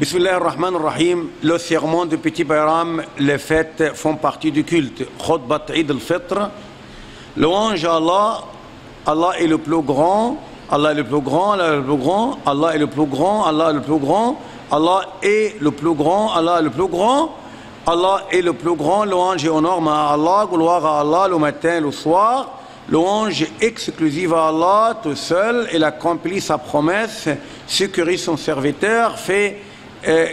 Bismillah ar-Rahman ar-Rahim, le serment de Petit Bayram, les fêtes font partie du culte. Khutbat Eid al-Fitr, louange à Allah, Allah est le plus grand, Allah est le plus grand, Allah est le plus grand, Allah est le plus grand, Allah est le plus grand, Allah est le plus grand, Allah est le plus grand, Allah est le plus grand, louange et honneur à Allah, gloire à Allah le matin et le soir, louange exclusive à Allah tout seul, il accomplit sa promesse, sécurise son serviteur, fait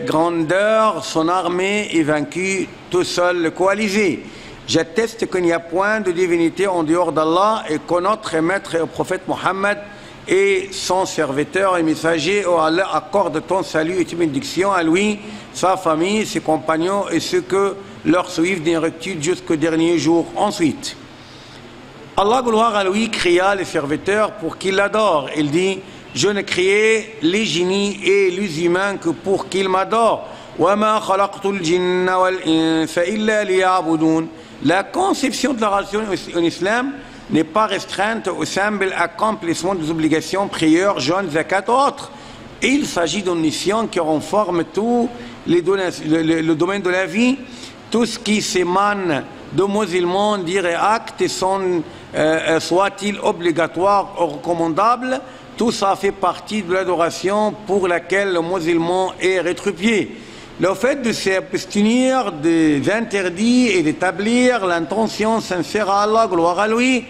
grandeur, son armée est vaincue tout seul, le coalisé. J'atteste qu'il n'y a point de divinité en dehors d'Allah et que notre maître et prophète Mohammed et son serviteur et messager, oh Allah, accorde ton salut et ta bénédiction à lui, sa famille, ses compagnons et ceux que leur suivent d'une rectitude jusqu'au dernier jour. Ensuite, Allah, gloire à lui, cria les serviteurs pour qu'ils l'adorent. Il dit je ne créé les génies et les humains que pour qu'ils m'adorent. La conception de la relation en islam n'est pas restreinte au simple accomplissement des obligations, prières, jeunes zakat ou autres. Il s'agit d'une mission qui renforme tout le, le domaine de la vie, tout ce qui s'émane de musulmans, dire actes, sont, euh, euh, soit-il obligatoires ou recommandables, tout ça fait partie de l'adoration pour laquelle le musulman est rétribué. Le fait de s'abstenir des interdits et d'établir l'intention sincère à Allah, gloire à lui,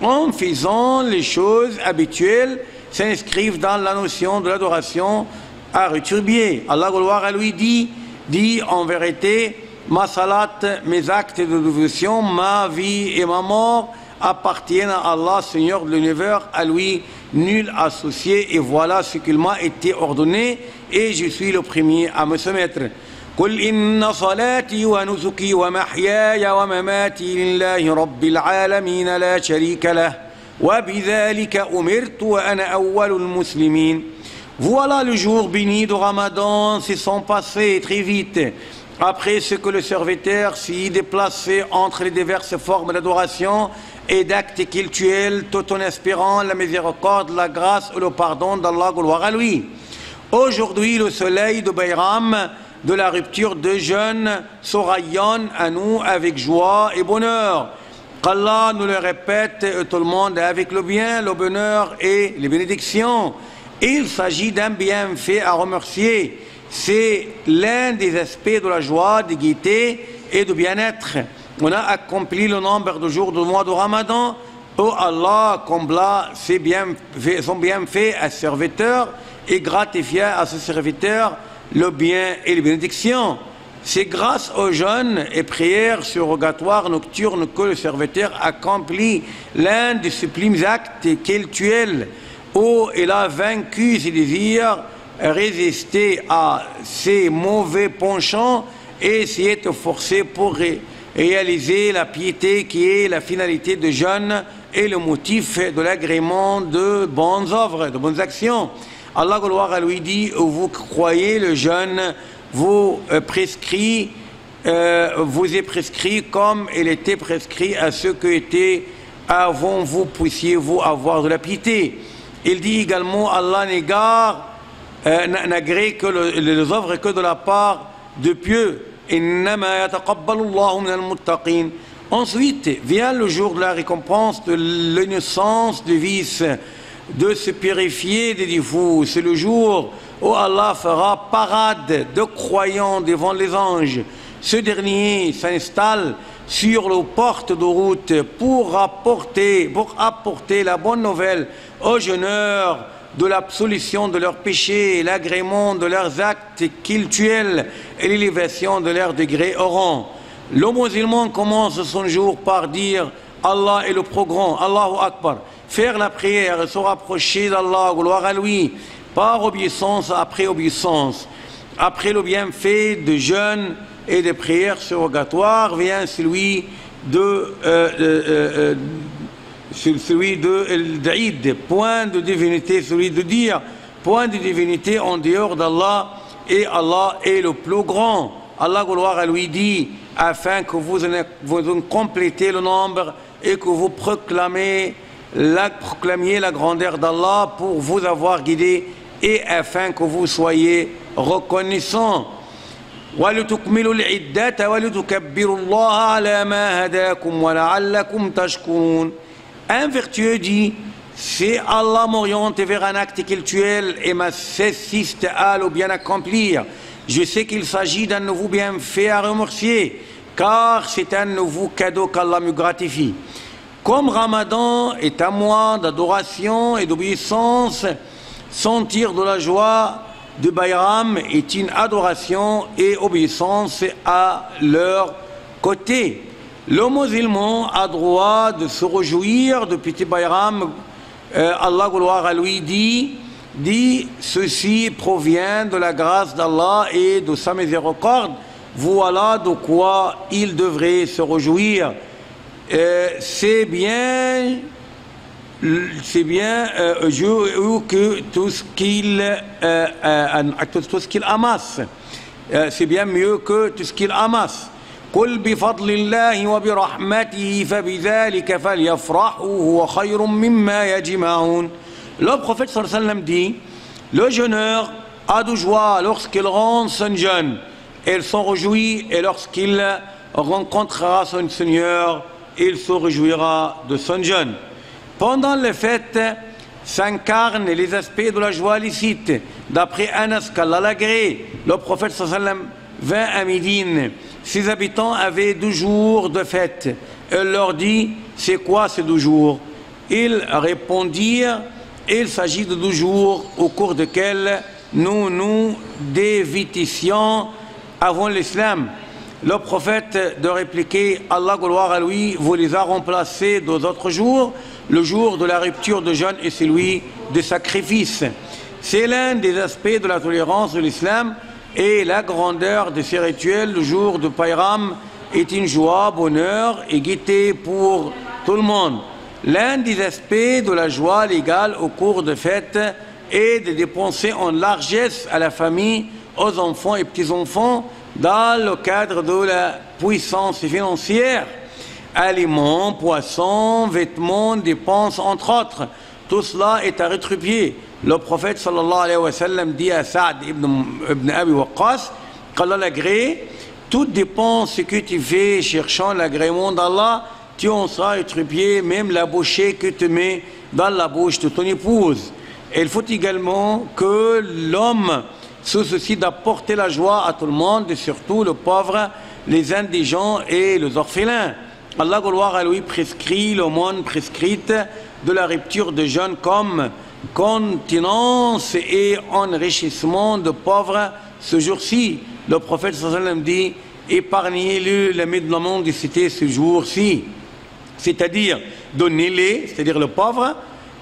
en faisant les choses habituelles, s'inscrivent dans la notion de l'adoration à rétribuer. Allah, gloire à lui, dit, dit en vérité, ma salat, mes actes de dévotion, ma vie et ma mort appartiennent à Allah, Seigneur de l'univers, à lui, nul associé, et voilà ce qu'il m'a été ordonné, et je suis le premier à me soumettre. قل إن صلاتي ونسكي ومحياي ومماتي لله رب العالمين لا شريك له وبذلك أمرت وأنا أول المسلمين Voilà le jour béni de Ramadan, se sont passés très vite. Après ce que le serviteur s'y déplacé entre les diverses formes d'adoration et d'actes cultuels, tout en espérant la miséricorde, la grâce et le pardon d'Allah, gloire à lui. Aujourd'hui, le soleil de Bayram, de la rupture de jeûne, se à nous avec joie et bonheur. Qu'Allah nous le répète, tout le monde, avec le bien, le bonheur et les bénédictions. Il s'agit d'un bienfait à remercier. C'est l'un des aspects de la joie, de gaieté et de bien-être. On a accompli le nombre de jours du mois de Ramadan. Oh Allah combla ses bienfaits, son bienfait à ce serviteur et gratifia à ce serviteur le bien et les bénédictions. C'est grâce aux jeûnes et prières surrogatoires nocturnes que le serviteur accomplit l'un des sublimes actes cultuels où il a vaincu ses désirs, résisté à ses mauvais penchants et s'y est forcé pour ré- réaliser la piété qui est la finalité de jeûne et le motif de l'agrément de bonnes œuvres, de bonnes actions. Allah gloire à lui dit, vous croyez le jeûne, vous euh, prescrit, euh, vous est prescrit comme il était prescrit à ceux qui étaient avant vous, puissiez-vous avoir de la piété. Il dit également, Allah n'égare, euh, que le, les œuvres que de la part de pieux. Ensuite vient le jour de la récompense de l'innocence du vice, de se purifier des défauts. C'est le jour où Allah fera parade de croyants devant les anges. Ce dernier s'installe sur les portes de route pour apporter, pour apporter la bonne nouvelle aux jeûneurs de l'absolution de leurs péchés, l'agrément de leurs actes cultuels et l'élévation de leur degré au rang. Le musulman commence son jour par dire Allah est le grand, Allahu Akbar. Faire la prière et se rapprocher d'Allah, gloire à lui, par obéissance après obéissance. Après le bienfait de jeûne et de prières surrogatoires vient celui de euh, euh, euh, euh, c'est celui de l'Aïd, point de divinité, celui de dire, point de divinité en dehors d'Allah, et Allah est le plus grand. Allah, gloire à lui, dit, afin que vous en, vous en complétez le nombre et que vous proclamez la, proclamiez la grandeur d'Allah pour vous avoir guidé et afin que vous soyez reconnaissants. ولتكملوا العدة ولتكبروا الله على ما هداكم ولعلكم تشكرون un vertueux dit Si Allah m'oriente vers un acte cultuel et m'assiste à le bien accomplir, je sais qu'il s'agit d'un nouveau bienfait à remercier, car c'est un nouveau cadeau qu'Allah me gratifie. Comme Ramadan est un mois d'adoration et d'obéissance, sentir de la joie de Bayram est une adoration et obéissance à leur côté. Le musulman a droit de se réjouir de petit Bayram. Euh, Allah gloire à lui dit, dit ceci provient de la grâce d'Allah et de sa miséricorde. Voilà de quoi il devrait se réjouir. Euh, c'est bien c'est bien euh, que tout ce qu'il tout amasse c'est bien mieux que tout ce qu'il amasse قل بفضل الله وبرحمته فبذلك فليفرحوا هو خير مما يجمعون Le prophète sallallahu alayhi wa sallam dit Le jeûneur a de joie lorsqu'il rend son jeûne. Il s'en réjouit et lorsqu'il rencontrera son Seigneur, il se réjouira de son jeûne. Pendant les fêtes s'incarnent les aspects de la joie licite. D'après Anas qu'Allah l'agré, le prophète sallallahu alayhi wa sallam vint à Médine. Ses habitants avaient deux jours de fête. Elle leur dit C'est quoi ces deux jours? Ils répondirent Il s'agit de deux jours au cours desquels nous nous dévitissions avant l'islam. Le prophète de répliquer Allah, gloire à lui, vous les a remplacés deux autres jours. Le jour de la rupture de jeûne et celui de sacrifice. C'est l'un des aspects de la tolérance de l'islam et la grandeur de ces rituels. Le jour de Payram est une joie, bonheur et gaieté pour tout le monde. L'un des aspects de la joie légale au cours de fêtes est de dépenser en largesse à la famille, aux enfants et petits-enfants dans le cadre de la puissance financière, aliments, poissons, vêtements, dépenses, entre autres. Tout cela est à rétribuer. Le prophète sallallahu alayhi wa sallam dit à Saad ibn, ibn Abi Waqqas qu'Allah l'agrée, toute dépense que tu fais cherchant l'agrément d'Allah, tu en seras rétribué, même la bouchée que tu mets dans la bouche de ton épouse. Il faut également que l'homme se soucie d'apporter la joie à tout le monde, et surtout le pauvre, les indigents et les orphelins. Allah, gloire à lui, prescrit l'aumône prescrite de la rupture de jeunes comme continence et enrichissement de pauvres ce jour-ci. Le prophète sallam dit épargnez-le le médicament de citer ce jour-ci. C'est-à-dire, donnez-les, c'est-à-dire le pauvre,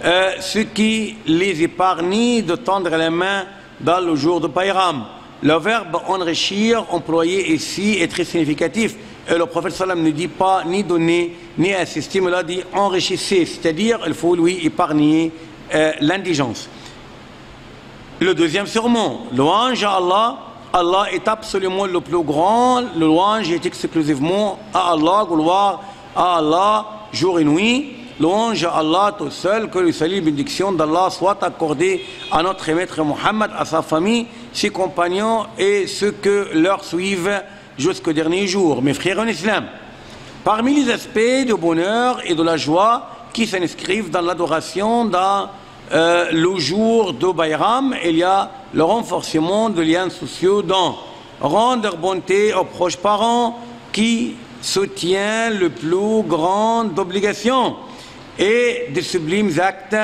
euh, ce qui les épargne de tendre la main dans le jour de Payram. Le verbe enrichir, employé ici, est très significatif. Le prophète sallam ne dit pas ni donner, ni assister, mais là dit enrichissez, c'est-à-dire il faut lui épargner euh, l'indigence. Le deuxième sermon, louange à Allah. Allah est absolument le plus grand. Le louange est exclusivement à Allah, gloire à Allah, jour et nuit. Louange à Allah tout seul, que le salut et bénédiction d'Allah soit accordé à notre maître Mohammed, à sa famille, ses compagnons et ceux que leur suivent jusqu'au dernier jour. Mes frères en islam, parmi les aspects de bonheur et de la joie qui s'inscrivent dans l'adoration, dans euh, le jour de Bayram, il y a le renforcement de liens sociaux dans rendre bonté aux proches parents qui soutient le plus grand obligations et de sublimes actes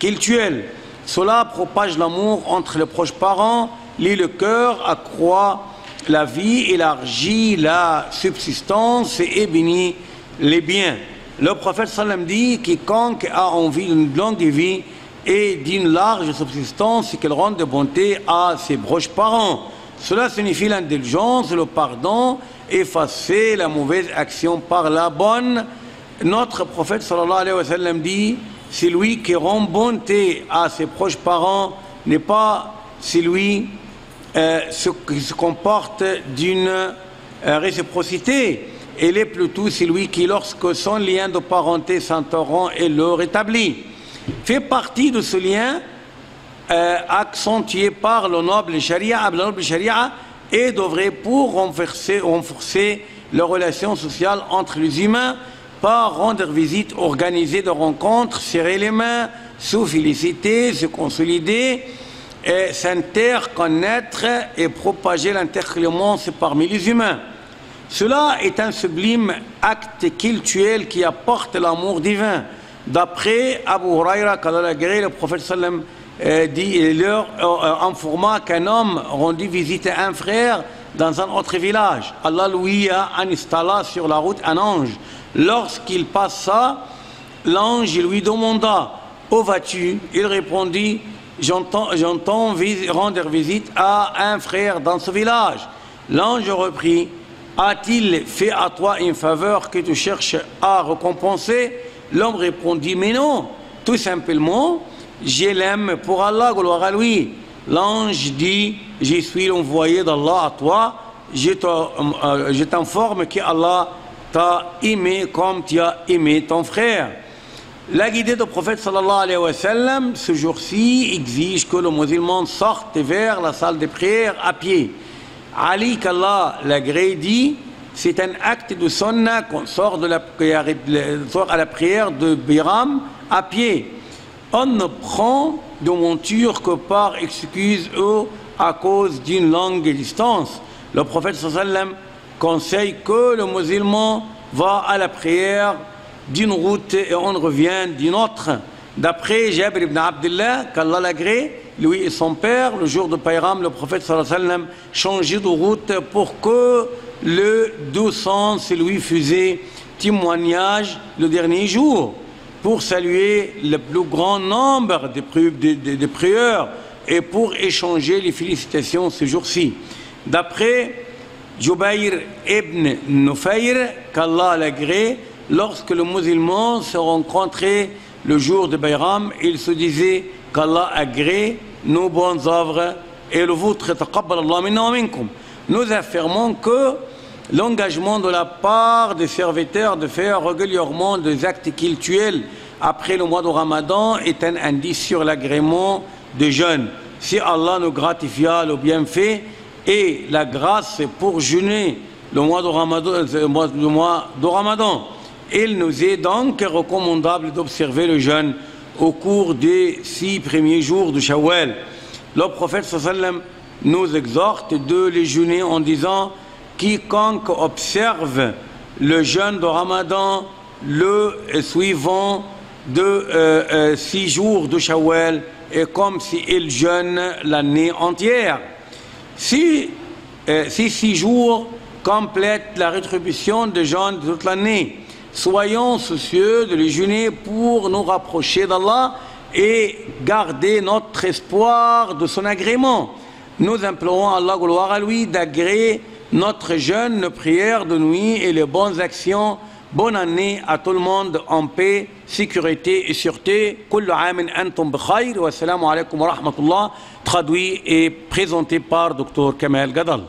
cultuels. Cela propage l'amour entre les proches parents, lit le cœur, accroît la vie, élargit la subsistance et bénit les biens. Le prophète sallam dit quiconque a envie d'une longue vie et d'une large subsistance, qu'il rende de bonté à ses proches parents. Cela signifie l'indulgence, le pardon, effacer la mauvaise action par la bonne. Notre prophète sallallahu alayhi wa sallam dit celui qui rend bonté à ses proches parents n'est pas celui euh, qui se comporte d'une euh, réciprocité. Il est plutôt celui qui, lorsque son lien de parenté s'interrompt et le rétablit, fait partie de ce lien euh, accentué par le noble charia, le noble charia pour renforcer, renforcer les relations sociales entre les humains par rendre visite, organiser des rencontres, serrer les mains, se féliciter, se consolider, s'interconnaître et propager l'interclémence parmi les humains. Cela est un sublime acte cultuel qui apporte l'amour divin. D'après Abu Huraira, le prophète sallam euh, dit, leur euh, informa qu'un homme rendit visite à un frère dans un autre village. Allah lui a installé sur la route un ange. Lorsqu'il passa, l'ange lui demanda Où vas-tu? Il répondit J'entends rendre visite à un frère dans ce village. L'ange reprit A-t-il fait à toi une faveur que tu cherches à récompenser? L'homme répondit Mais non, tout simplement, je l'aime pour Allah, gloire à lui. L'ange dit Je suis l'envoyé d'Allah à toi, je euh, t'informe qu'Allah t'a aimé comme tu as aimé ton frère. La guidée du prophète sallallahu alayhi wa sallam, ce jour-ci, exige que le musulman sorte vers la salle de prière à pied. Ali qu'Allah l'agré dit, c'est un acte de sunnah qu'on sort, prière, à la prière de Biram à pied. On ne prend de monture que par excuse ou à cause d'une longue distance. Le prophète sallam conseille que le musulman va à la prière d'une route et on revient d'une autre. D'après Jabir ibn Abdullah, qu'Allah l'agré, lui et son père, le jour de Payram, le prophète sallallahu alayhi wa sallam changeait de route pour que le doux sens lui faisait témoignage le dernier jour pour saluer le plus grand nombre de, prières et pour échanger les félicitations ce jour-ci. D'après Jubair ibn Nufayr, qu'Allah l'agré, lorsque le musulman se rencontrait le jour de Bayram, il se disait qu'Allah agrée nos bonnes œuvres et le vôtre. Nous affirmons que l'engagement de la part des serviteurs de faire régulièrement des actes cultuels après le mois de Ramadan est un indice sur l'agrément des jeunes. Si Allah nous gratifia le bienfait et la grâce pour jeûner le mois de Ramadan, le mois de Ramadan il nous est donc recommandable d'observer le jeûne au cours des six premiers jours de Shawwal. Le prophète nous exhorte de les jeûner en disant quiconque observe le jeûne de Ramadan le suivant de euh, euh, six jours de Shawwal est comme s'il jeûne l'année entière. Si, euh, si six jours complètent la rétribution de jeûne de toute l'année, Soyons soucieux de les jeûner pour nous rapprocher d'Allah et garder notre espoir de son agrément. Nous implorons Allah, gloire à lui, d'agréer notre jeûne, nos prières de nuit et les bonnes actions. Bonne année à tout le monde en paix, sécurité et sûreté. Wa rahmatullah. Traduit et présenté par Dr Kamal Gadal.